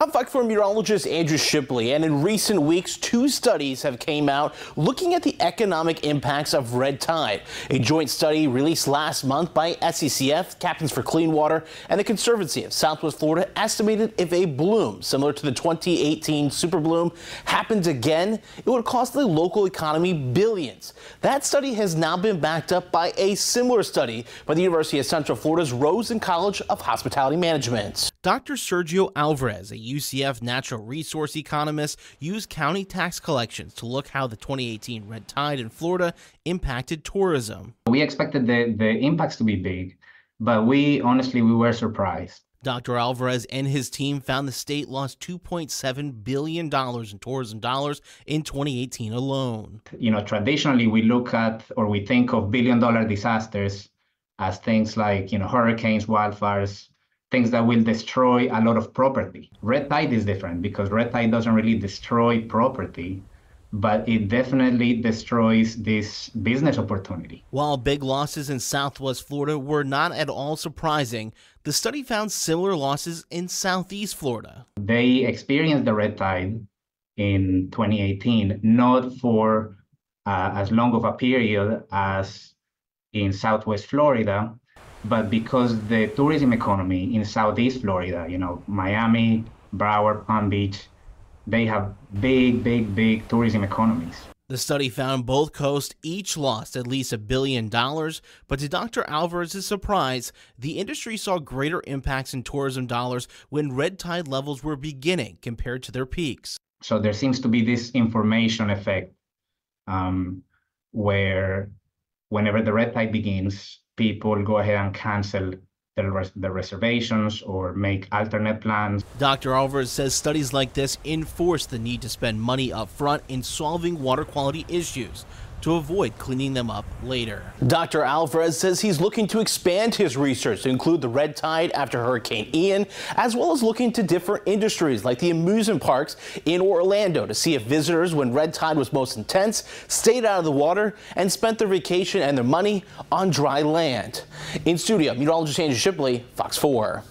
I'm Fox 4 meteorologist Andrew Shipley, and in recent weeks, two studies have came out looking at the economic impacts of red tide. A joint study released last month by SCCF, Captains for Clean Water, and the Conservancy of Southwest Florida estimated if a bloom similar to the 2018 super bloom happens again, it would cost the local economy billions. That study has now been backed up by a similar study by the University of Central Florida's Rosen College of Hospitality Management. Dr. Sergio Alvarez, a UCF natural resource economist, used county tax collections to look how the 2018 red tide in Florida impacted tourism. We expected the, the impacts to be big, but we honestly we were surprised. Dr. Alvarez and his team found the state lost $2.7 billion in tourism dollars in 2018 alone. You know, traditionally we look at or we think of billion dollar disasters as things like, you know, hurricanes, wildfires, things that will destroy a lot of property. Red tide is different because red tide doesn't really destroy property, but it definitely destroys this business opportunity. While big losses in Southwest Florida were not at all surprising, the study found similar losses in Southeast Florida. They experienced the red tide in 2018, not for uh, as long of a period as in Southwest Florida, but because the tourism economy in Southeast Florida, you know, Miami, Broward, Palm Beach, they have big, big, big tourism economies. The study found both coasts each lost at least a billion dollars, but to Dr. Alvarez's surprise, the industry saw greater impacts in tourism dollars when red tide levels were beginning compared to their peaks. So there seems to be this information effect um, where whenever the red tide begins, people go ahead and cancel their, res the reservations or make alternate plans. Dr. Alvarez says studies like this enforce the need to spend money up front in solving water quality issues to avoid cleaning them up later. Dr. Alvarez says he's looking to expand his research to include the red tide after Hurricane Ian, as well as looking to different industries like the amusement parks in Orlando to see if visitors, when red tide was most intense, stayed out of the water and spent their vacation and their money on dry land. In studio, meteorologist Andrew Shipley, Fox 4.